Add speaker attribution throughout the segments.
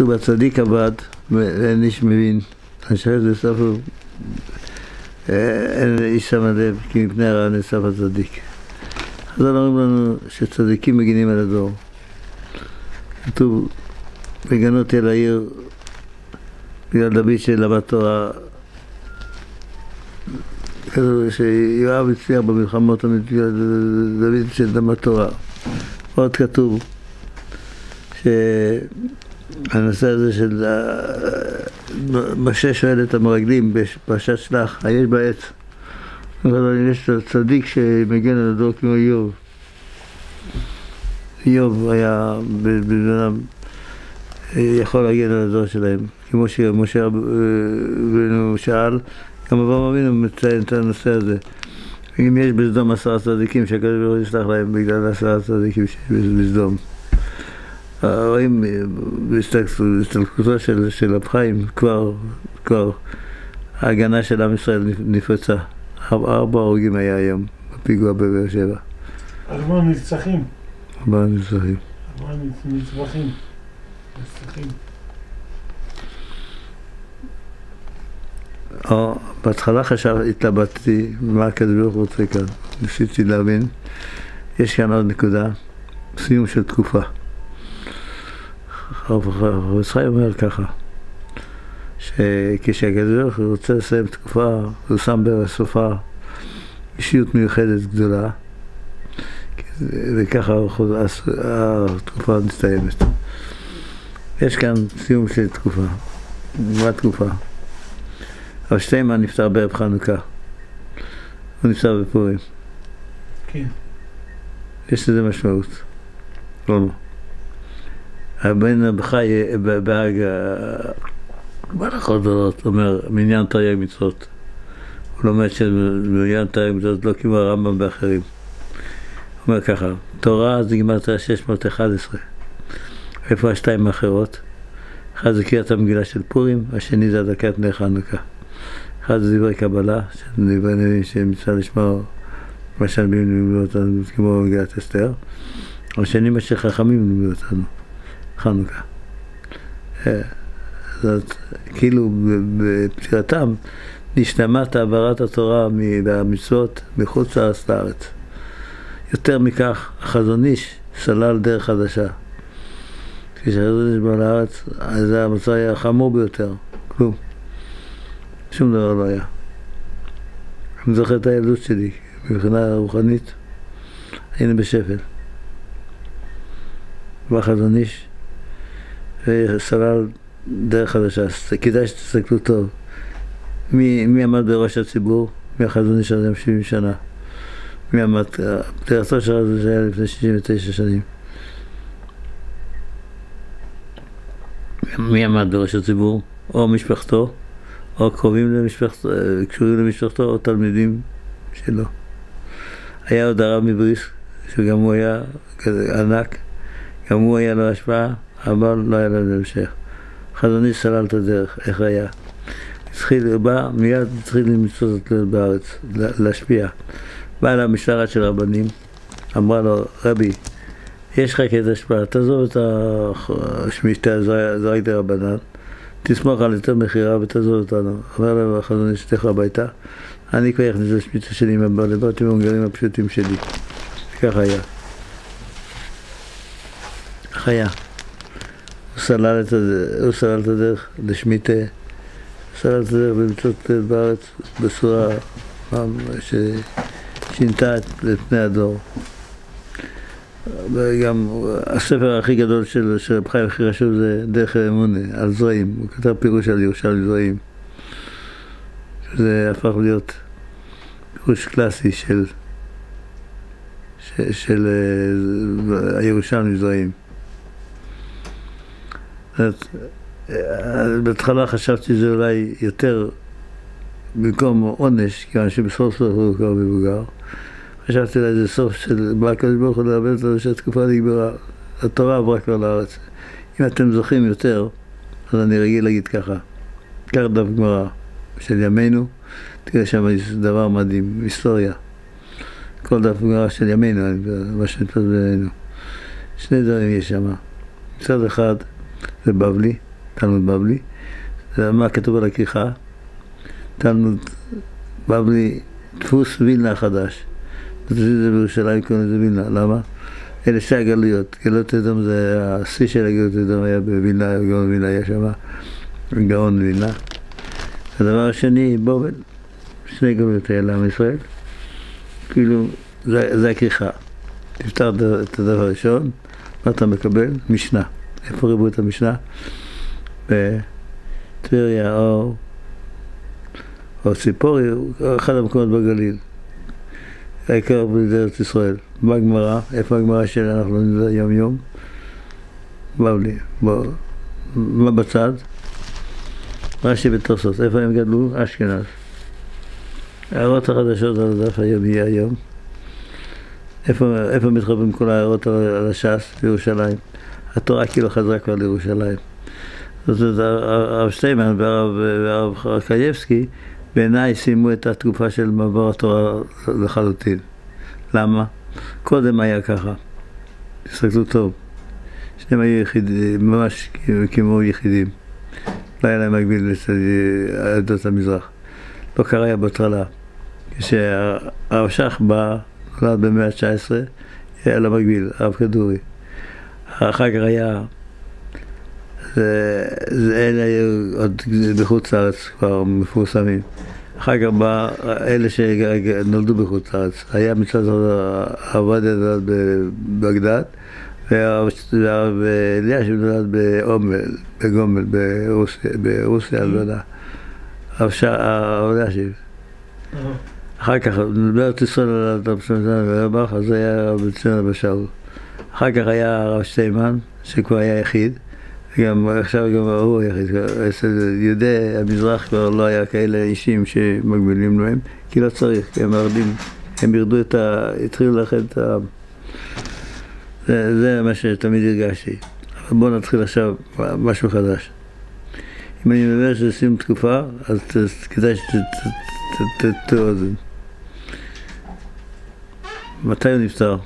Speaker 1: כתוב הצדיק עבד ואין איש מבין. אני חושב שזה סוף אין איש שם לב כי מפני הרע נאסף הצדיק. אז אומרים לנו שצדיקים מגינים על הדור. כתוב בגנות אל העיר בגלל דוד שלמד תורה כתוב שיואב הצליח במלחמות בגלל דוד שלמד תורה. עוד כתוב שהנושא הזה של משה שואל את המרגלים בפרשת שלח, היש בעץ? יש צדיק שמגן על הדור כמו איוב. איוב היה בן אדם יכול להגן על הדור שלהם, כמו שמשה רבנו שאל, גם אברהם אבינו מציין את הנושא הזה. אם יש בסדום עשרה צדיקים, שהקדוש ברוך הוא יסלח להם בגלל עשרה צדיקים שיש בסדום. רואים בהסתכלותו של, של רב חיים, כבר, כבר ההגנה של עם ישראל נפרצה. ארבע הרוגים היה היום בפיגוע בבאר שבע.
Speaker 2: ארבעה נרצחים.
Speaker 1: ארבעה נרצחים.
Speaker 2: ארבעה נרצחים. נרצחים.
Speaker 1: או, בהתחלה חשב, התלבטתי מה הקדוש ברוך הוא רוצה כאן. ניסיתי להבין. יש כאן עוד נקודה, סיום של תקופה. הרב חיים אומר ככה, שכשהקדוש רוצה לסיים תקופה, הוא שם בסופה אישיות מיוחדת גדולה, וככה התקופה מסתיימת. יש כאן סיום של תקופה. מה תקופה? הרב שטיינמן נפטר בערב חנוכה. הוא נפטר בפורים.
Speaker 2: כן.
Speaker 1: יש לזה משמעות. לא, לא. הבן הבחי בהאג בהלכות גדולות אומר מניין תרי"ג מצוות. הוא לומד שמניין תרי"ג מצוות לא כמו הרמב"ם ואחרים. הוא אומר ככה, תורה זה גימטריה 611. איפה השתיים האחרות? אחד זה קריאת המגילה של פורים, השני זה הדקת נר חנוכה. אחד זה דברי קבלה, דברי נביאים שמצווה לשמור מה שהנביאים לימדו אותנו, כמו מגילת אסתר. השני מה שחכמים לימדו אותנו. חנוכה. זאת, כאילו בפטירתם נשתמת העברת התורה והמצוות מחוץ לארץ. יותר מכך, החזון איש סלל דרך חדשה. כשהחזון איש בא לארץ, אז המצב היה חמור ביותר, כלום. שום דבר לא היה. אני זוכר את הילדות שלי, מבחינה רוחנית, היינו בשפל. בא חזון איש, וסלל דרך חדשה. אז כדאי שתסתכלו טוב. מי, מי עמד בראש הציבור? מי החזון איש הזה 70 שנה? מי עמד? פטירתו של החזון איש היה לפני 69 שנים. מי עמד בראש הציבור? או משפחתו, או קרובים למשפחתו, קשורים למשפחתו, או תלמידים שלו. היה עוד הרב מבריס, שגם הוא היה כזה ענק, גם הוא היה לו השפעה. אבל לא היה לנו המשך. חזון איש סלל את הדרך, איך היה. התחיל, בא, מיד התחיל למצוא את בארץ, להשפיע. בא אליו של רבנים, אמרה לו, רבי, יש לך קטע השפעה, תעזוב את השמיטה, זרקת רבנן, תסמוך על יותר מכירה ותעזוב אותנו. אומר להם החזון איש, תלך הביתה, אני כבר אכניס לשמיטה שלי עם הבעלבות עם הפשוטים שלי. ככה היה. כך היה. סלל את הדרך, הוא סלל את הדרך לשמיטה, סלל את הדרך למצוא בארץ בצורה ששינתה את פני הדור. וגם הספר הכי גדול של, רב חיים הכי חשוב זה דרך האמונה, על זרעים. הוא כתב פירוש על ירושלים זרעים. זה הפך להיות פירוש קלאסי של, של, של הירושלמי זרעים. בהתחלה חשבתי שזה אולי יותר במקום עונש, כיוון שבסוף סוף הוא כבר מבוגר. חשבתי אולי זה סוף של בא הקדוש ברוך הוא ללמד אותנו שהתקופה נגמרה, התורה עברה כבר לארץ. אם אתם זוכרים יותר, אז אני רגיל להגיד ככה, קח דף גמרא של ימינו, תראה שם דבר מדהים, היסטוריה. כל דף גמרא של ימינו, מה שנתפס בינינו. שני דברים יש שם. מצד אחד, זה בבלי, תלמוד בבלי. זה מה כתוב על הכריכה? תלמוד בבלי, דפוס וילנה החדש. זה בירושלים קוראים לזה וילנה, למה? אלה שתי הגלויות, גלות אדום זה השיא של הגלות אדום היה בווילנה, גאון וילנה היה שם, גאון וילנה. הדבר השני, בובל, שני גלויות היה לעם ישראל, כאילו, זה, זה הכריכה. תפתח את הדבר הראשון, מה אתה מקבל? משנה. איפה ריבו את המשנה? בטבריה או, או ציפורי, אחד המקומות בגליל. העיקר בארץ ישראל. מה הגמרא? איפה הגמרא שאנחנו לומדים יום יום? בבלי. בוא, מה בצד? רש"י בתוספות. איפה הם גדלו? אשכנז. ההערות החדשות על הדף היומי היום. איפה, איפה מתחברים כל ההערות על הש"ס? בירושלים. התורה כאילו חזרה כבר לירושלים. זאת אומרת, הרב שטיימן והרב חרקייבסקי בעיניי סיימו את התקופה של מעבר התורה לחלוטין. למה? קודם היה ככה. תסתכלו טוב. שניהם היו יחידים, ממש כמו יחידים. לא היה להם מקביל אצל עדות המזרח. לא קרה בטרלה. כשהרב שך בא, נולד במאה ה-19, היה לו מקביל, הרב כדורי. אחר כך היה, זה, זה אלה היו עוד בחוץ לארץ כבר מפורסמים. אחר כך בא אלה שנולדו בחוץ לארץ. היה מצד עבדיה נולד בבגדד, והרב אלישיב נולד באומל, בגומל, ברוסיה הלבנה. הרב אלישיב. אחר כך, בארץ ישראל נולד הרב שמתן אז זה היה הרב ציון אבא שאול. אחר כך היה הרב שטיימן, שכבר היה יחיד. גם עכשיו גם הוא היחיד, אצל יהודי המזרח כבר לא היה כאלה אישים שמגבילים להם, כי לא צריך, כי הם מרדים, הם ירדו את ה... התחילו לאחד את ה... זה, זה מה שתמיד הרגשתי. אבל בואו נתחיל עכשיו משהו חדש. אם אני מדבר סיום תקופה, אז כדאי שתתתו את זה. מתי הוא נפטר?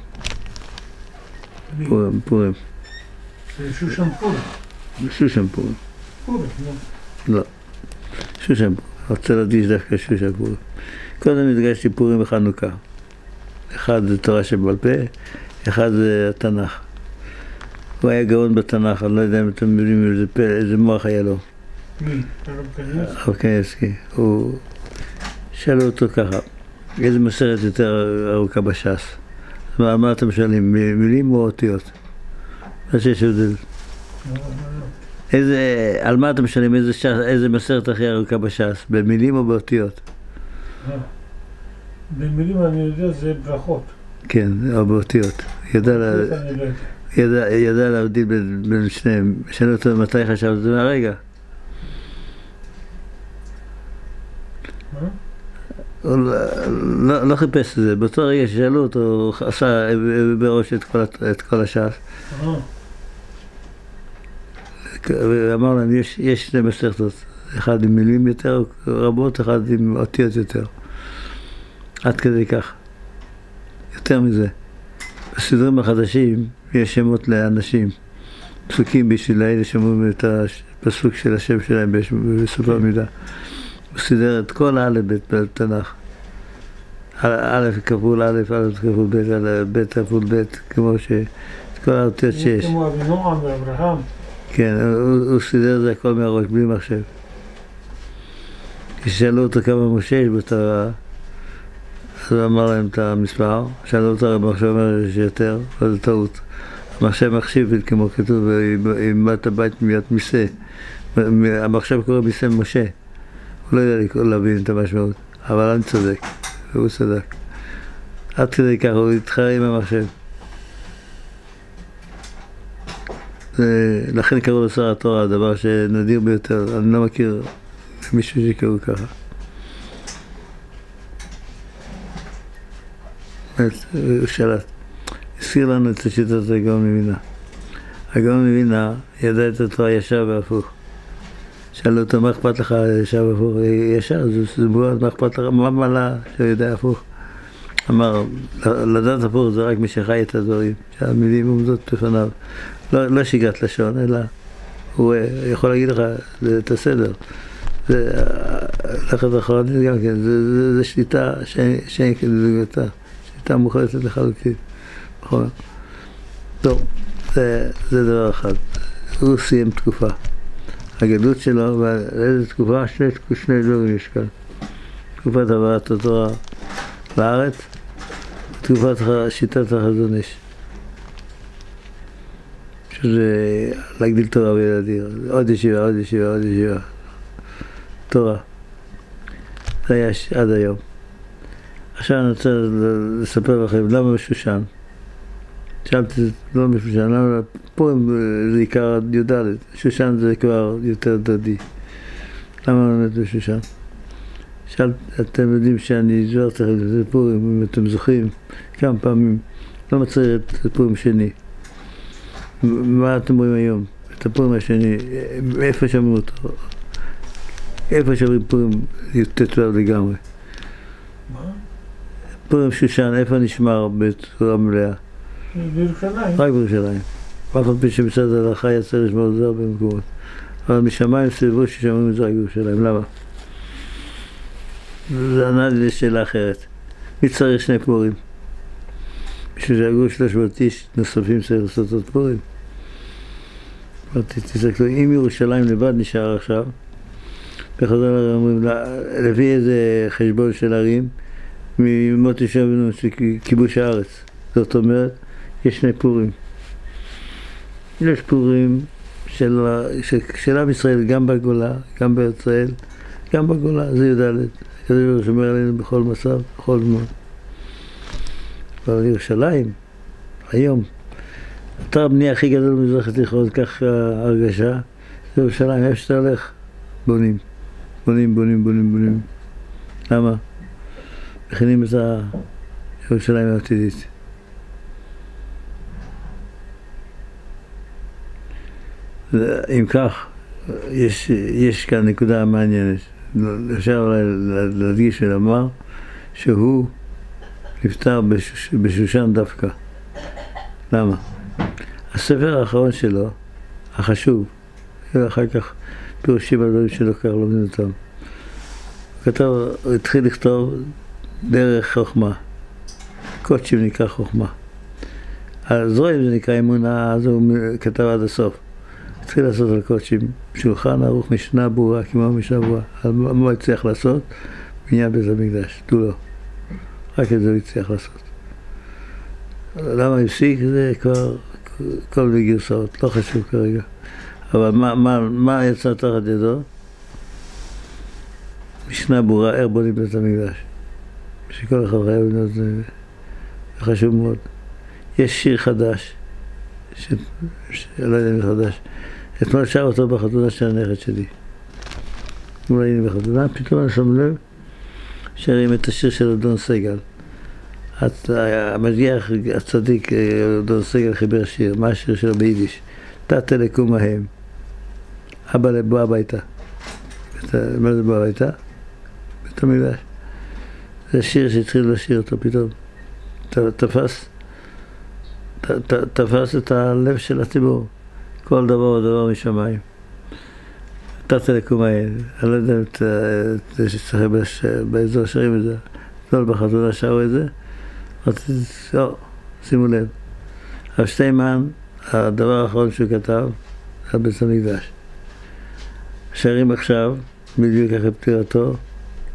Speaker 1: פורים, פורים.
Speaker 2: שושן פורים.
Speaker 1: שושן פורים.
Speaker 2: פורים,
Speaker 1: לא. שושן פורים. רוצה להדגיש דווקא שושן פורים. קודם הדגשתי פורים וחנוכה. אחד זה תורה שבעל פה, אחד זה התנ"ך. הוא היה גאון בתנ"ך, אני לא יודע אם אתם יודעים איזה, פה, איזה מוח היה לו.
Speaker 2: מי? הרב קניאסקי?
Speaker 1: הוא... שאלו אותו ככה, איזה מסרת יותר ארוכה בש"ס? מה, מה אתם שואלים, מילים או אותיות? מה שיש הבדל. איזה, על מה אתם שואלים, איזה, שס, איזה מסרת הכי ארוכה בש"ס? במילים או באותיות?
Speaker 2: במילים אני יודע זה ברכות.
Speaker 1: כן, או באותיות. ידע, לה,
Speaker 2: לא.
Speaker 1: ידע, ידע להבדיל בין, בין שניהם. שאלו אותו מתי חשבת, זה מהרגע.
Speaker 2: מה?
Speaker 1: הוא לא, לא, חיפש את זה, באותו רגע ששאלו אותו, הוא עשה בראש את כל, את כל הש"ס. ואמר להם, יש, יש שני מסכתות, אחד עם מילים יותר רבות, אחד עם אותיות יותר. עד כדי כך. יותר מזה, בסידורים החדשים יש שמות לאנשים, פסוקים בשביל האלה שאומרים את הפסוק של השם שלהם בסוף המידה. הוא סידר את כל האלף-בית בתנ"ך. א' כפול א', א' כפול ב', ב' כפול ב', כמו ש... את כל האותיות שיש.
Speaker 2: כמו אבינועם ואברהם.
Speaker 1: כן, הוא, סידר את זה הכל מהראש, בלי מחשב. כששאלו אותו כמה משה יש בתורה, אז הוא אמר להם את המספר, שאלו אותו הרב המחשב אומר שיש יותר, אבל זה טעות. המחשב מחשיב, כמו כתוב, עם בת הבית מיד מיסה. המחשב קורא מיסה משה. הוא לא יודע להבין את המשמעות, אבל אני צודק, והוא צדק. עד כדי כך הוא התחרה עם המחשב. זה- לכן קראו לשר התורה, דבר שנדיר ביותר, אני לא מכיר מישהו שקראו ככה. הוא שלט. הזכיר לנו את שיטת הגאון מבינה. הגאון מבינה ידע את התורה ישר והפוך. שאלו אותו, מה אכפת לך ישר והפוך? ישר, זה מאוד, מה אכפת לך? מה מעלה שהוא יודע הפוך? אמר, לדעת הפוך זה רק מי שחי את הדברים, שהמילים עומדות בפניו. לא, לא שיגת לשון, אלא הוא אה, יכול להגיד לך זה את הסדר. זה, אה, לכת אחרונית גם כן, זה, זה, זה שליטה שאין כדוגמתה, שליטה מוחלטת לחלוטין. נכון. טוב, זה, זה דבר אחד. הוא סיים תקופה. הגדלות שלו, ואיזה תקופה? שני, שני דברים יש כאן. תקופת הבאת התורה לארץ, תקופת שיטת החזון איש. שזה להגדיל תורה בילדים, עוד ישיבה, עוד ישיבה, עוד ישיבה. תורה. זה היה עד היום. עכשיו אני רוצה לספר לכם למה בשושן. שאלתי, לא בשושן, למה פורים זה עיקר י"ד, שושן זה כבר יותר דדי. למה באמת בשושן? שאל, אתם יודעים שאני הסברתי לכם את זה פורים, אם אתם זוכרים, כמה פעמים, לא מצריך את פורים שני. מה אתם רואים היום? את הפורים השני, איפה שמעו אותו? איפה שאומרים פורים ט"ו לגמרי?
Speaker 2: מה?
Speaker 1: פורים שושן, איפה נשמר בצורה מלאה?
Speaker 2: בירושלים.
Speaker 1: רק בירושלים. אף על פי שמצד ההלכה יצא לשמור את זה הרבה מקומות. אבל משמיים סביבו ששומרים את זה רק בירושלים. למה? זה ענה לי לשאלה אחרת. מי צריך שני פורים? בשביל שיגור 300 איש נוספים צריך לעשות עוד פורים. תסתכלו, אם ירושלים לבד נשאר עכשיו, בחז"ל אומרים, לפי איזה חשבון של ערים, ממות ישבנו כיבוש הארץ. זאת אומרת, יש שני פורים. יש פורים של, של, של עם ישראל גם בגולה, גם בארץ ישראל, גם בגולה, זה י"ד. הקדוש ברוך הוא שומר עלינו בכל מצב, בכל זמן. אבל ירושלים, היום, אתר הבנייה הכי גדול במזרח התיכון, כך ההרגשה, ירושלים, איפה שאתה הולך, בונים. בונים, בונים, בונים, בונים. למה? מכינים את ירושלים העתידית. אם כך, יש, יש כאן נקודה מעניינת. אפשר אולי להדגיש ולומר שהוא נפטר בשוש, בשושן דווקא. למה? הספר האחרון שלו, החשוב, ואחר כך פירושים על דברים שלא כך לומדים אותם. הוא כתב, הוא התחיל לכתוב דרך חוכמה. קודשים נקרא חוכמה. הזרועים זה נקרא אמונה, אז הוא כתב עד הסוף. התחיל לעשות על קודשים, שולחן ערוך משנה ברורה, כמו משנה ברורה. מה הוא הצליח לעשות? בניין בית המקדש, תו לו. רק את זה הוא הצליח לעשות. למה הפסיק? זה כבר כל מיני גרסאות, לא חשוב כרגע. אבל מה, מה, מה יצא תחת ידו? משנה ברורה, איך בונים בית המקדש. שכל אחד חייב לבנות זה חשוב מאוד. יש שיר חדש, ש... ש... לא יודע אם חדש, אתמול שר אותו בחתונה של הנכד שלי. אולי היינו בחתונה, פתאום אני שם לב שרים את השיר של אדון סגל. המשגיח הצדיק אדון סגל חיבר שיר, מה השיר שלו ביידיש? תתה לקום ההם. אבא לבוא הביתה. מה זה בוא הביתה? בית המקדש. זה שיר שהתחיל לשיר אותו פתאום. תפס, תפס את הלב של הציבור. כל דבר הוא דבר משמיים. לקום ההם. אני לא יודע אם שצריך באזור שרים את זה. אתמול בחתונה שרו את זה. רציתי, לא, שימו לב. הרב שטיימן, הדבר האחרון שהוא כתב, היה בית המקדש. שרים עכשיו, בדיוק אחרי פטירתו,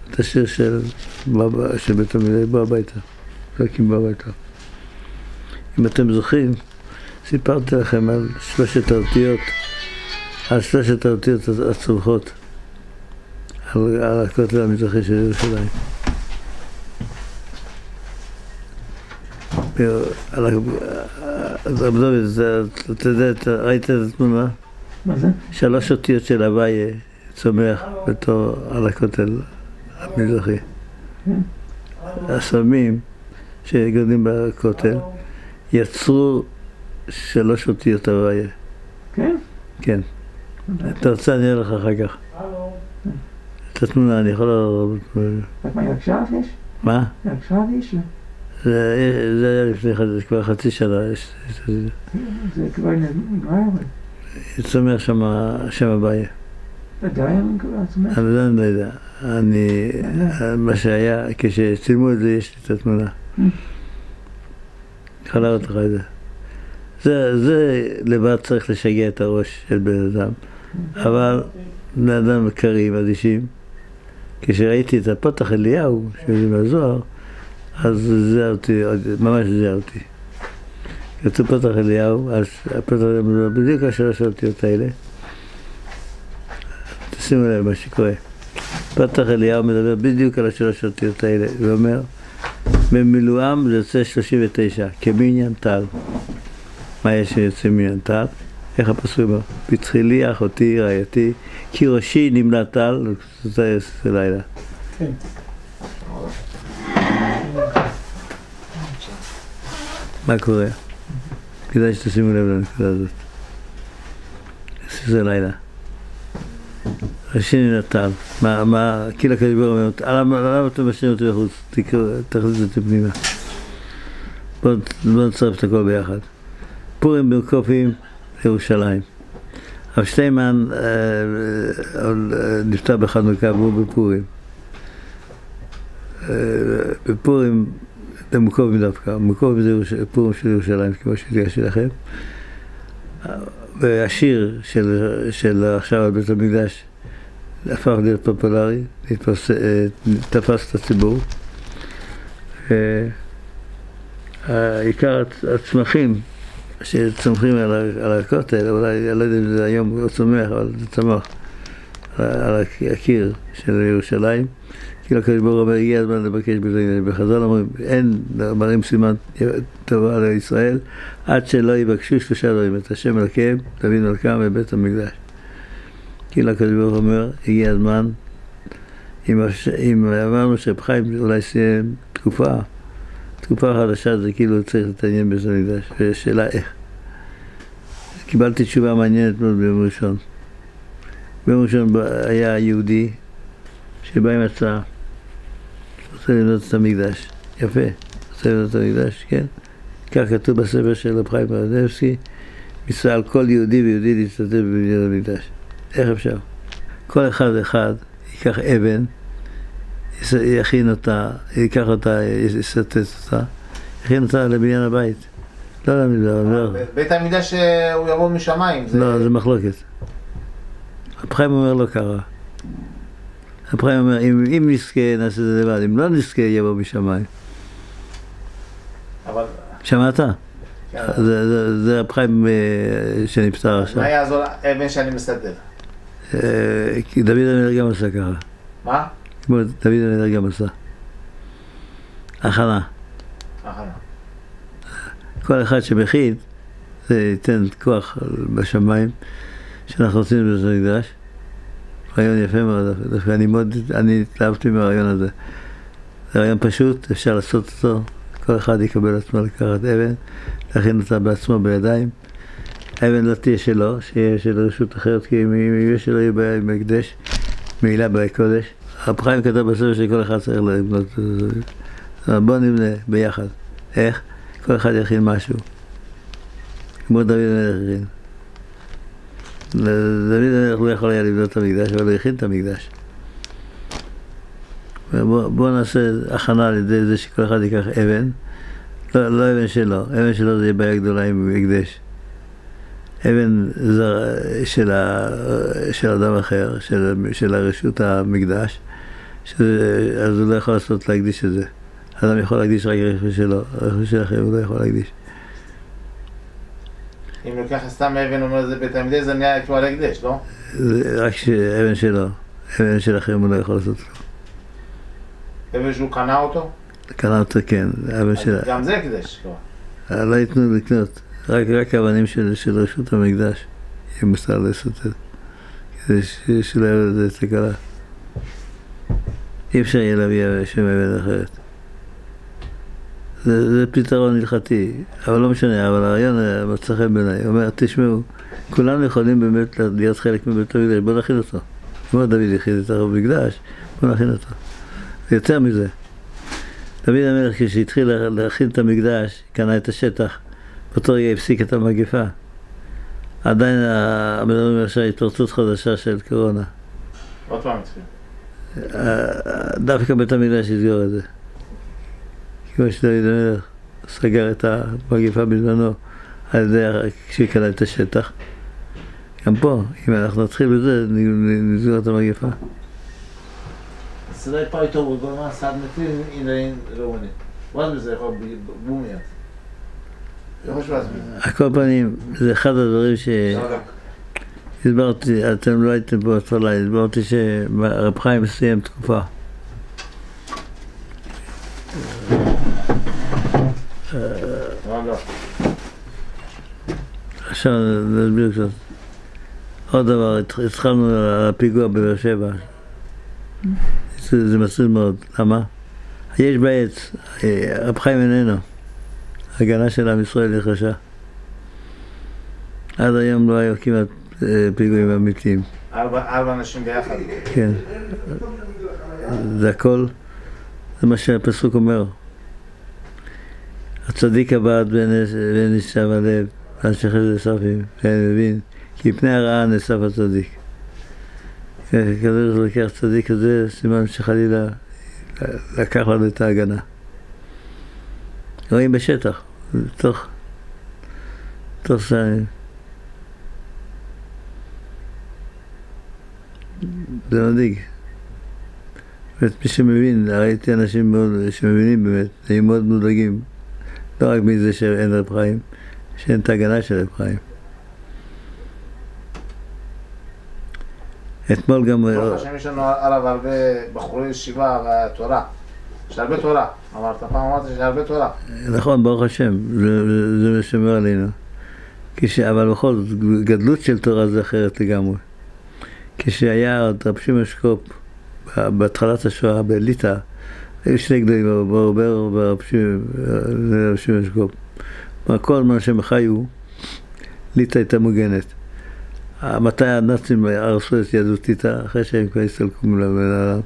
Speaker 1: את השיר של, בית המקדש, בוא הביתה. צועקים בוא הביתה. אם אתם זוכרים, סיפרתי לכם על שלושת האותיות, על שלושת האותיות הצומחות, על, על הכותל המזרחי של ירושלים. רב דוד, אתה יודע, ראית את התמונה?
Speaker 3: מה זה?
Speaker 1: שלוש אותיות של הוואי צומח בתור על הכותל המזרחי. הסמים שגודלים בכותל יצרו שלוש אותיות הוואי.
Speaker 3: כן?
Speaker 1: כן. אתה רוצה, אני אראה לך אחר כך. את התמונה, אני יכול להראות.
Speaker 3: רק מה, עכשיו יש?
Speaker 1: מה?
Speaker 3: עכשיו יש?
Speaker 1: זה זה היה לפני כבר חצי שנה.
Speaker 3: זה כבר נגמר.
Speaker 1: צומח שם שם הבעיה.
Speaker 3: עדיין צומח?
Speaker 1: אני לא לא יודע. אני, מה שהיה, כשצילמו את זה, יש לי את התמונה. להראות לך את זה. זה, זה לבד צריך לשגע את הראש של בן אדם. אבל בני אדם קרים, אדישים. כשראיתי את הפתח אליהו, שזה מהזוהר, אז זה אותי, ממש זה אותי. כתוב פתח אליהו, אז הפתח אליהו, בדיוק השלוש האותיות האלה. תשימו לב מה שקורה. פתח אליהו מדבר בדיוק על השלוש האותיות האלה, ואומר, במילואם זה יוצא 39, כמניין טל. מה יש שיוצא מניין טל? איך הפסוק אומר? פתחי לי אחותי רעייתי, כי ראשי נמלא טל, זה לילה.
Speaker 2: כן.
Speaker 1: מה קורה? כדאי שתשימו לב לנקודה הזאת. זה לילה. ראשי נטל. מה, מה, כאילו הקדוש ברוך הוא אומר, למה אתה משאיר אותי בחוץ? תכניס זה פנימה. בואו נצרף את הכל ביחד. פורים בקופים לירושלים. הרב שטיימן אה, אה, נפטר בחנוכה והוא בפורים. אה, בפורים זה מוקובים דווקא, מוקובים זה פורים של ירושלים, כמו שהדגשתי לכם. והשיר של עכשיו על בית המקדש הפך להיות פופולרי, נתפס, תפס את הציבור. עיקר הצמחים שצומחים על, הכותל, אולי, אני לא יודע אם זה היום הוא צומח, אבל זה צמח על הקיר של ירושלים. כאילו הקדוש ברוך הוא אומר, הגיע הזמן לבקש בזה. בחז"ל אומרים, אין, מראים סימן טובה לישראל, עד שלא יבקשו שלושה דברים, את השם אלוקיהם, דוד מלכם ובית המקדש. כאילו הקדוש ברוך הוא אומר, הגיע הזמן, אם, אם אמרנו חיים אולי סיים תקופה, תקופה חדשה זה כאילו צריך להתעניין בית המקדש, ושאלה איך. קיבלתי תשובה מעניינת מאוד ביום ראשון. ביום ראשון היה יהודי שבא עם הצעה, רוצה לבנות את המקדש. יפה, רוצה לבנות את המקדש, כן? כך כתוב בספר של רב חיים ברדבסקי, מצווה על כל יהודי ויהודי להשתתף בבניין המקדש. איך אפשר? כל אחד ואחד ייקח אבן, יכין אותה, ייקח אותה, יסטט אותה, יכין אותה לבניין הבית. לא למדבר,
Speaker 4: בית המקדש הוא יבוא משמיים.
Speaker 1: לא, זה מחלוקת. רב חיים אומר לא קרה. רב חיים אומר, אם, נזכה נעשה את זה לבד, אם לא נזכה יבוא משמיים.
Speaker 4: אבל...
Speaker 1: שמעת? זה, זה, זה רב חיים שנפטר עכשיו.
Speaker 4: מה יעזור אבן שאני מסדר?
Speaker 1: כי דוד המלך גם עשה ככה.
Speaker 4: מה?
Speaker 1: כמו דוד המלך גם עשה. הכנה.
Speaker 4: הכנה.
Speaker 1: כל אחד שמכין, זה ייתן כוח בשמיים, שאנחנו רוצים בבית המקדש. רעיון יפה מאוד, דווקא אני מאוד, אני התלהבתי מהרעיון הזה. זה רעיון פשוט, אפשר לעשות אותו, כל אחד יקבל עצמו לקחת אבן, להכין אותה בעצמו בידיים. האבן לא תהיה שלו, שיהיה של רשות אחרת, כי אם יהיה שלו יהיה בעיה עם הקדש, מעילה בקודש. רב חיים כתב בספר שכל אחד צריך לבנות, בוא נבנה ביחד. איך? כל אחד יכין משהו. כמו דוד המלך הכין. דוד המלך לא יכול היה לבנות את המקדש, אבל הוא הכין את המקדש. בואו בוא נעשה הכנה על ידי זה שכל אחד ייקח אבן, לא, לא אבן שלו, אבן שלו זה יהיה בעיה גדולה עם הקדש. אבן זר, של, ה, של אדם אחר, של, של הרשות המקדש, שזה, אז הוא לא יכול לעשות להקדיש את זה. אדם יכול להקדיש רק רכוש שלו, רכוש של אחרים הוא לא יכול להקדיש.
Speaker 4: אם לוקח סתם אבן אומר זה בית המקדש זה נהיה כבר הקדש, לא?
Speaker 1: זה רק אבן שלו, אבן של אחרים הוא לא יכול לעשות כלום.
Speaker 4: אבן שהוא קנה אותו?
Speaker 1: קנה אותו כן, אבן של...
Speaker 4: גם זה הקדש כבר.
Speaker 1: לא ייתנו לקנות, רק, רק אבנים של, של רשות המקדש יהיה את זה, כדי שלא יהיה לזה תקלה. אי אפשר יהיה להביא שם אבן אחרת. זה, זה פתרון הלכתי, אבל לא משנה, אבל הרעיון מצא חן בעיניי, הוא אומר, תשמעו, כולנו יכולים באמת להיות חלק מבית המקדש, בוא נכין אותו. כמו דוד הכין את הרב מקדש, בוא נכין אותו. יותר מזה, דוד המלך כשהתחיל להכין את המקדש, קנה את השטח, באותו רגע הפסיק את המגפה. עדיין ה- מדברים עכשיו על התפרצות חדשה של קורונה.
Speaker 4: עוד פעם התחיל.
Speaker 1: אה, דווקא בית המקדש יסגור את זה. כמו שדוד המלך סגר את המגיפה בזמנו על ידי כשהוא קנה את השטח. גם פה, אם אנחנו נתחיל בזה, נסגור את המגיפה.
Speaker 4: Sedaj pa je to uglavnom sad ne ti i da je rovani. Vas זה יכול יכול להסביר.
Speaker 1: על כל פנים, זה אחד הדברים שהסברתי, אתם לא הייתם פה בהתחלה, הסברתי שרב חיים סיים תקופה.
Speaker 4: לא.
Speaker 1: עכשיו נסביר קצת. עוד דבר, התח- התחלנו על הפיגוע בבאר שבע. זה מצחיק מאוד. למה? יש בעץ, אה, רב חיים איננו. הגנה של עם ישראל נחלשה. עד היום לא היו כמעט אה, פיגועים אמיתיים.
Speaker 4: ארבע אנשים ביחד.
Speaker 1: כן. זה הכל, זה מה שהפסוק אומר. הצדיק הבעט ונשב הלב, ואנשי חסד אספים, ואני מבין, כי פני הרעה נאסף הצדיק. כן, כזה זה לוקח צדיק כזה, סימן שחלילה לקח לנו את ההגנה. רואים בשטח, תוך, תוך שנים. זה מדאיג. באמת, מי שמבין, ראיתי אנשים מאוד, שמבינים באמת, היו מאוד מודאגים. לא רק מזה שאין רב חיים, שאין את ההגנה של רב חיים. אתמול גם...
Speaker 4: ברוך השם יש לנו עליו הרבה בחורי ישיבה והתורה. יש הרבה תורה. אמרת, פעם אמרת שיש הרבה תורה.
Speaker 1: נכון, ברוך השם, זה, מה שאומר עלינו. אבל בכל זאת, גדלות של תורה זה אחרת לגמרי. כשהיה עוד רב שמעון שקופ, ב- בהתחלת השואה בליטא, היו שני גדולים, רב בר ורב שמעון שקופ. כלומר, כל הזמן שהם חיו, ליטא הייתה מוגנת. אה, מתי הנאצים הרסו את יהדות ליטא? אחרי שהם כבר הסתלקו מן העולם.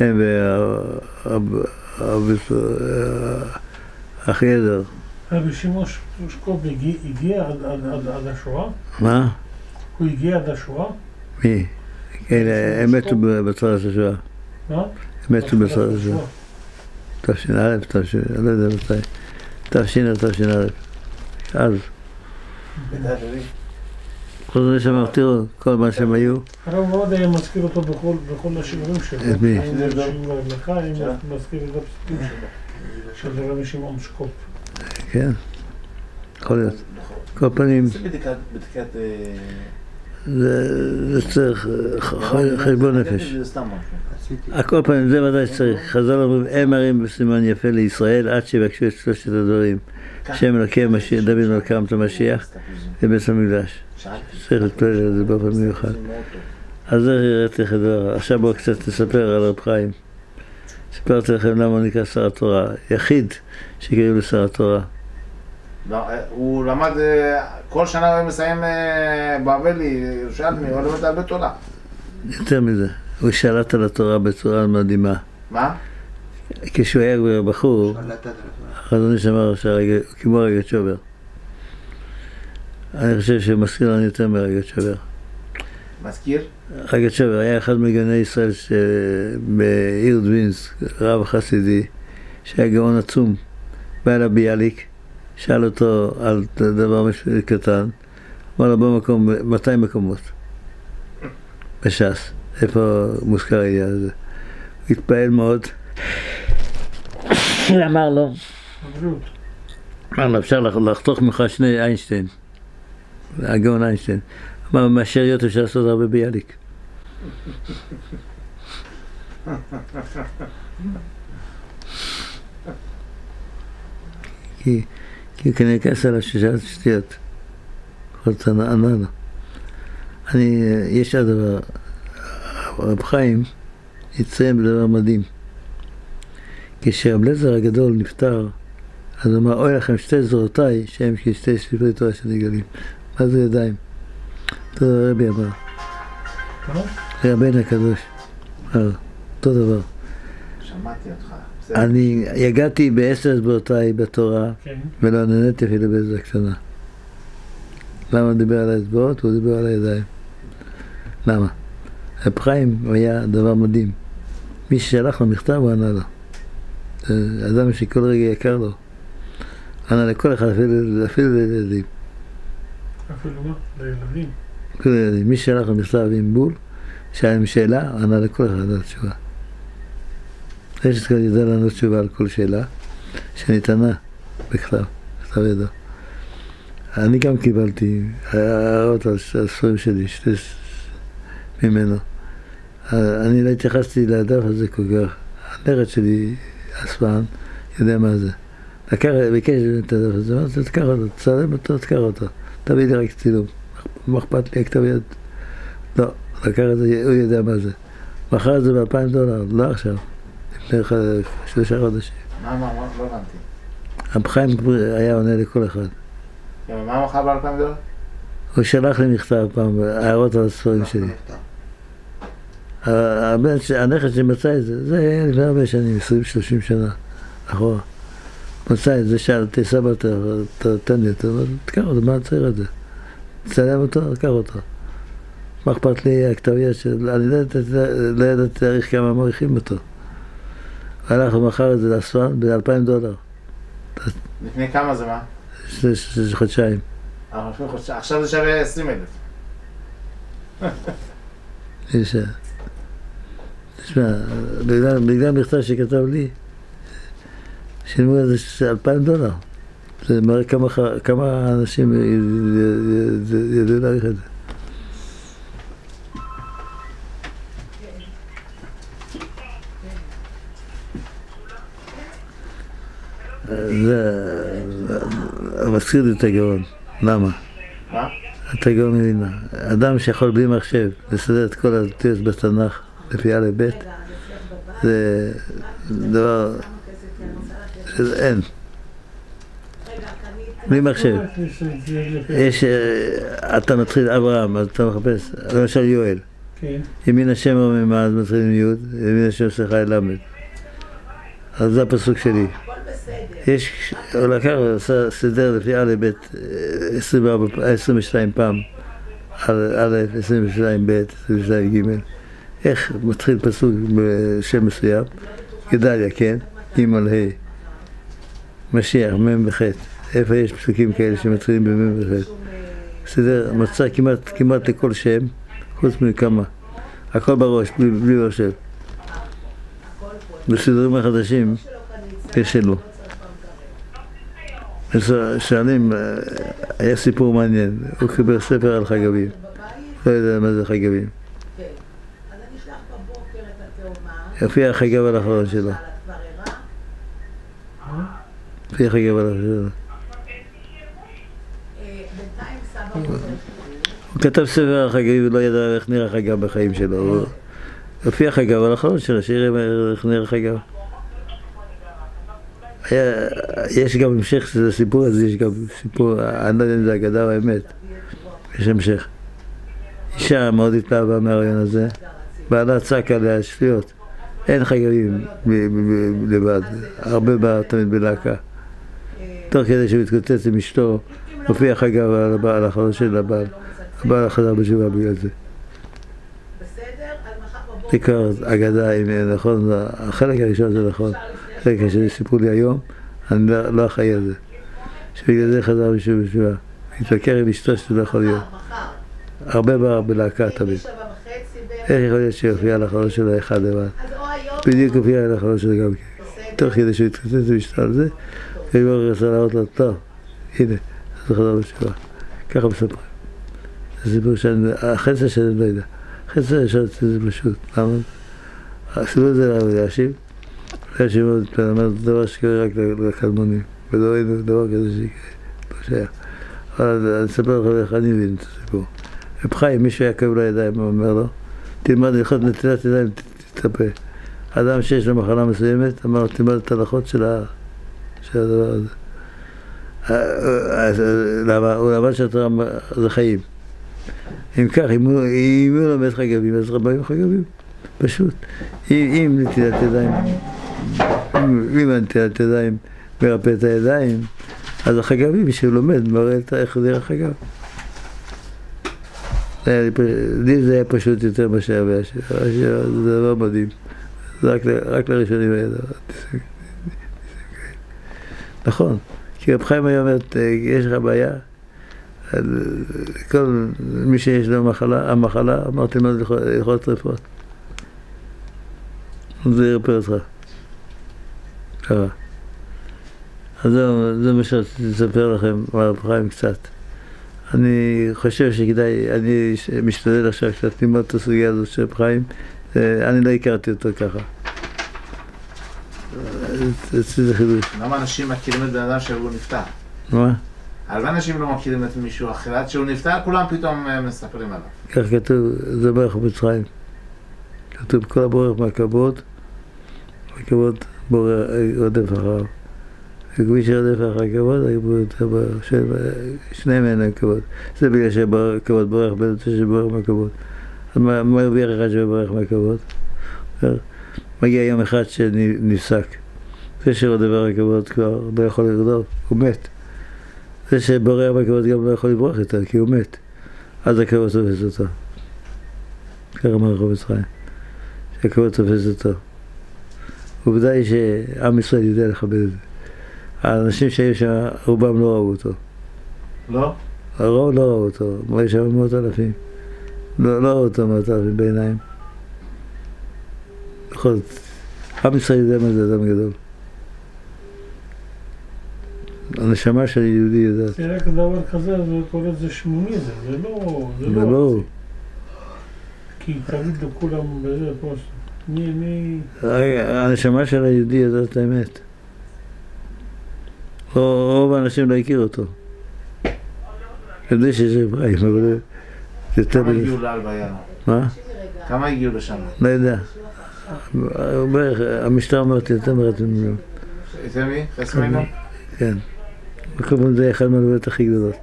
Speaker 1: הם ואחיעזר.
Speaker 2: רבי שמעון שקופ הגיע- עד- השואה?
Speaker 1: מה?
Speaker 2: הוא הגיע עד השואה?
Speaker 1: מי? אלה, הם מתו בצרת השואה.
Speaker 2: מה?
Speaker 1: הם מתו בצרת השואה. תש"א, תש"א, לא יודע מתי. תש"א, תש"א. אז. כל זה שאמר, תראו, כל מה שהם היו,
Speaker 2: הרב מאוד היה מזכיר אותו בכל השיעורים שלו.
Speaker 1: את מי?
Speaker 2: האם זה שיעור לחיים, מזכיר את הפסוקים שלו. של רבי שמעון שקופ.
Speaker 1: כן, יכול להיות. כל פנים,
Speaker 4: זה בדיקת, בדיקת... אה,
Speaker 1: זה זה צריך אה, ח- חשבון נפש. על כל פנים, זה ודאי שצריך. חז"ל אומרים, הם מראים בסימן יפה לישראל עד שיבקשו את שלושת הדברים. השם אלוקי המשיח, דוד מלכם את המשיח ובית המקדש.
Speaker 4: שאלתי.
Speaker 1: להתפלל על זה באופן מיוחד. אז זה הראיתי לך דבר. עכשיו בואו קצת נספר על רב חיים. סיפרתי לכם למה הוא נקרא שר התורה. יחיד שקראו לשר התורה.
Speaker 4: לא, אה, הוא למד, אה, כל שנה הוא מסיים אה, בבלי, ירושלמי, הוא לומד הרבה תורה.
Speaker 1: יותר מזה, הוא שלט על התורה בצורה מדהימה.
Speaker 4: מה?
Speaker 1: כשהוא היה כבר בחור, החזון איש אמר שהוא כמו רגע שובר. אני חושב שהוא מזכיר לנו יותר מרגע שובר.
Speaker 4: מזכיר?
Speaker 1: רגע שובר היה אחד מגאוני ישראל ש- בעיר דווינסק, רב חסידי, שהיה גאון עצום. בא אליו ביאליק, שאל אותו על דבר קטן, אמר לו במקום, 200 מקומות בש"ס, איפה מוזכר העניין הזה. הוא התפעל מאוד. אמר לו. אמר לו, אפשר לח- לחתוך ממך שני איינשטיין, הגאון איינשטיין. אמר, מהשאריות אפשר לעשות הרבה ביאליק. כי, הוא כנראה כעס עליו ששאלת שטויות. ענה ענה לו. אני, יש עוד דבר, רב חיים הציין בדבר מדהים. כשרב לזר הגדול נפטר, אז הוא אמר, אוי לכם שתי זרועותיי, שהם כשתי ספרי תורה שנגלים. מה זה ידיים? אותו דבר רבי אמר,
Speaker 2: מה?
Speaker 1: זה רבנו הקדוש. אמר, אותו דבר.
Speaker 4: שמעתי אותך.
Speaker 1: אני יגעתי בעשר אצבעותיי בתורה,
Speaker 2: כן.
Speaker 1: ולא נהניתי אפילו באיזה קטנה. למה הוא דיבר על האצבעות? הוא דיבר על הידיים. למה? חיים היה דבר מדהים. מי ששלח לו מכתב הוא ענה לו. זה אדם שכל רגע יקר לו. ענה לכל אחד, אפילו לילדים.
Speaker 2: אפילו מה?
Speaker 1: אפילו לילדים. מי ששלח לו מכתב עם בול, שהיה עם שאלה, ענה לכל אחד על התשובה. יש יודע לענות תשובה על כל שאלה שניתנה בכתב, בכתב ידו. אני גם קיבלתי הערות על הספרים שלי, שתי ממנו. אני לא התייחסתי לדף הזה כל כך. הנכד שלי, אספן, יודע מה זה. לקח, ביקש את הדף הזה, אמרתי, תקח אותו, תצלם אותו, תקח אותו. תביא לי רק צילום. מה אכפת לי, הכתב יד? לא, לקח את זה, הוא יודע מה זה. מכר את זה באלפיים דולר, לא עכשיו. לפני שלושה חודשים.
Speaker 4: מה, מה, לא הבנתי.
Speaker 1: רב חיים היה עונה לכל אחד.
Speaker 4: מה מכר באלפיים דולר?
Speaker 1: הוא שלח לי מכתב פעם, הערות על הספרים שלי. הבן, הנכד שמצא את זה, זה היה לפני הרבה שנים, 20-30 שנה אחורה. מצא את זה, שאל אותי, סבא, תן לי תקח אותו, מה צריך את זה? תצלם אותו, תקח אותו. מה אכפת לי הכתב יד של... אני לא ידעתי- לא ידעתי להעריך כמה מעריכים אותו. הלך ומכר את זה לאספן ב-2,000 דולר,
Speaker 4: לפני כמה זה מה?
Speaker 1: חודשיים.
Speaker 4: אה, חודשיים. עכשיו זה שווה 20 אלף.
Speaker 1: יש... תשמע, בגלל, בגלל מכתב שכתב לי, שילמו על זה ש- אלפיים דולר. זה מראה כמה, כמה אנשים ידעו להעריך את זה. זה מזכיר לי את הגאון. למה?
Speaker 4: מה?
Speaker 1: אתה גם מבינה. אדם שיכול בלי מחשב לסדר את כל הטיות בתנ"ך לפי א' ב', זה דבר שאין. בלי מחשב. יש, אה, אתה מתחיל אברהם, אז אתה מחפש, למשל יואל,
Speaker 2: כן.
Speaker 1: ימין השם רוממה, אז מתחיל עם י', ימין השם אל למד. אז זה הפסוק שלי. יש, הוא לקח, הוא עשה סידר לפי א' ב' אה, 24 פ- 22 פעם, א', 22 ב', 22 ג', איך מתחיל פסוק בשם מסוים, גדליה, כן, ג' ה', משיח, מ' וח', איפה יש פסוקים כאלה שמתחילים במ' וח'? סידר, מצא כמעט, כמעט לכל שם, חוץ מכמה. הכל בראש, בלי, בלי מחשב. בסידורים החדשים יש שלו. שואלים, אה, היה סיפור מעניין, הוא קיבל ספר על חגבים, לא יודע מה זה חגבים.
Speaker 5: כן.
Speaker 1: יופיע החגב האחרון שלו,
Speaker 5: על.
Speaker 1: החגב האחרון שלו.
Speaker 5: אה,
Speaker 1: הוא כתב ספר על חגבים, הוא לא ידע איך נראה חגב בחיים שלו. הוא- הופיע חגב האחרון שלו, שיראה איך נראה חגב. יש גם המשך של הסיפור הזה, יש גם סיפור, אני לא יודע אם זה אגדה או אמת, יש המשך. אישה מאוד התלהבה מהרעיון הזה, בעלה צעק עליה שפיות, אין חגבים לבד, הרבה בא תמיד בלהקה. תוך כדי שהוא התקוטט עם אשתו, הופיע חגב על הבעל האחרון של הבעל, הבעל חזר בתשובה בגלל זה.
Speaker 5: בסדר?
Speaker 1: כבר אגדה, אם נכון, החלק הראשון זה נכון, החלק השני סיפרו לי היום, אני לא לא אחראי על זה. שבגלל זה חזר בשביל בתשובה. התווכח עם אשתו שזה לא יכול להיות. הרבה בא בלהקה תמיד. איך יכול להיות שיופיע על החלון שלו אחד לבד? בדיוק הופיע על החלון שלו גם כן. תוך כדי שהוא התקוטט עם אשתו על זה, הוא רצה להראות לו, טוב, הנה, הוא חזר בתשובה. ככה מספרים. זה סיפור שאני, החצי שאני לא יודע. החצי הראשון זה פשוט. למה? עשו את זה פעם, אמר, זה דבר שקורה רק לקלמונים. ולא ראינו דבר כזה שיקרה. לא שייך. אבל אני אספר לך איך אני מבין את הסיפור. רב חיים, מישהו היה כאב לו ידיים, הוא אומר לו, תלמד הלכות נטילת ידיים, תתאפה. אדם שיש לו מחלה מסוימת, אמר לו, תלמד את ההלכות של ה- של הדבר הזה. אה, אז, אה, למה? הוא למד שהתורה זה חיים. אם כך, אם הוא לומד חגבים, אז רבים חגבים. פשוט. אם נטילת ידיים, אם אם נטילת ידיים מרפא את הידיים, אז החגבים שהוא לומד מראה איך חגב. היה לי זה היה פשוט יותר מאשר. אשר זה דבר מדהים. זה רק, ל- רק לראשונים היה דבר. נכון, כי רב חיים היה אומר, "ת- יש לך בעיה? כל מי שיש לו מחלה, המחלה, אמרתי לו לאכול טרפות. זה ירפא אותך. ככה. אז זה מה שרציתי לספר לכם על רב חיים קצת. אני חושב שכדאי, אני משתדל עכשיו קצת ללמוד את הסוגיה הזאת של רב חיים, אה, אני לא הכרתי אותו ככה. אה, אצלי זה חידוש.
Speaker 4: למה אנשים מכירים את בן אדם שהוא נפטר?
Speaker 1: מה?
Speaker 4: הרבה אנשים לא מכירים את מישהו אחר, עד שהוא נפטר כולם פתאום אה, מספרים עליו.
Speaker 1: כך כתוב, זה ברך במצרים. כתוב כל הבורח מהכבוד, הכבוד בורח, רודף אחריו. וכמי שרודף אחר הכבוד, שניהם אין להם כבוד. זה בגלל שהכבוד בורח בין זה שבורח מהכבוד. אז מה הרוויח אחד שבורח מהכבוד? מגיע יום אחד שנפסק. זה אחר הכבוד כבר לא יכול לרדוף, הוא מת. זה שבורח מהכבוד גם לא יכול לברוח יותר, כי הוא מת. אז הכבוד תופס אותו. ככה אמר רבי יצחיים, שהכבוד תופס אותו. עובדה היא שעם ישראל יודע לכבד את זה. האנשים שהיו שם, רובם לא ראו אותו.
Speaker 4: לא?
Speaker 1: הרוב לא ראו אותו, יש שם מאות אלפים. לא, לא ראו אותו מאות אלפים בעיניים. בכל זאת, עם ישראל יודע מה זה אדם גדול. הנשמה של יהודי יודעת.
Speaker 2: זה רק דבר כזה, זה קורא לזה שמוניזם, זה לא... זה לא...
Speaker 1: לא...
Speaker 2: כי תמיד לכולם בזה, פוסט. מי, מי...
Speaker 1: הנשמה של היהודי יודעת את האמת. רוב האנשים לא הכירו אותו. יודעים שיש אברהים, אבל יותר
Speaker 4: כמה. הגיעו להלוויה?
Speaker 1: מה?
Speaker 4: כמה הגיעו לשם?
Speaker 1: לא יודע. המשטר אומר אותי יותר מרץ מיליון.
Speaker 4: יותר מי? חס ממנו?
Speaker 1: כן. פעם זה אחד מהלוויות הכי גדולות.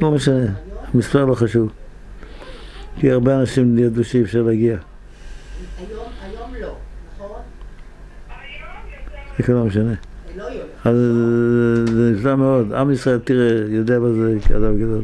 Speaker 1: לא משנה, המספר לא חשוב. כי הרבה אנשים ידעו שאי אפשר להגיע.
Speaker 5: היום, לא, נכון?
Speaker 1: זה כבר לא משנה. אז זה נפלא מאוד. עם ישראל, תראה, יודע מה זה אדם גדול.